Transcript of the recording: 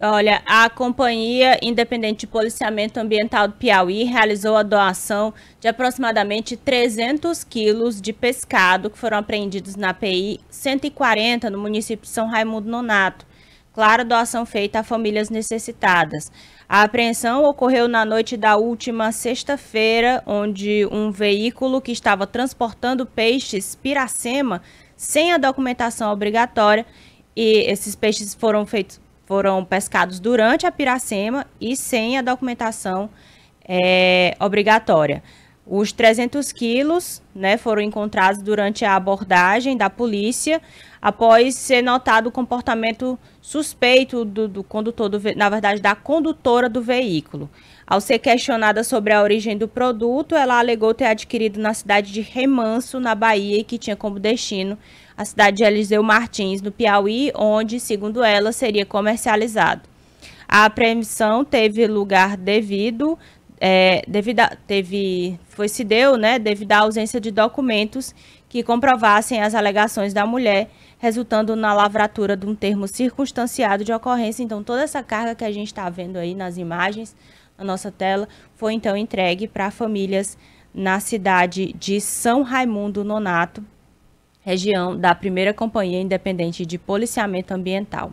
Olha, a Companhia Independente de Policiamento Ambiental do Piauí realizou a doação de aproximadamente 300 quilos de pescado que foram apreendidos na PI 140 no município de São Raimundo Nonato. Claro, doação feita a famílias necessitadas. A apreensão ocorreu na noite da última sexta-feira, onde um veículo que estava transportando peixes piracema sem a documentação obrigatória e esses peixes foram feitos foram pescados durante a piracema e sem a documentação é, obrigatória. Os 300 quilos né, foram encontrados durante a abordagem da polícia, após ser notado o comportamento suspeito do, do condutor, do, na verdade, da condutora do veículo. Ao ser questionada sobre a origem do produto, ela alegou ter adquirido na cidade de Remanso, na Bahia, e que tinha como destino a cidade de Eliseu Martins, no Piauí, onde, segundo ela, seria comercializado. A apreensão teve lugar devido, é, devido a, teve, foi se deu, né, devido à ausência de documentos que comprovassem as alegações da mulher, resultando na lavratura de um termo circunstanciado de ocorrência. Então, toda essa carga que a gente está vendo aí nas imagens, na nossa tela, foi então entregue para famílias na cidade de São Raimundo Nonato, região da primeira Companhia Independente de Policiamento Ambiental.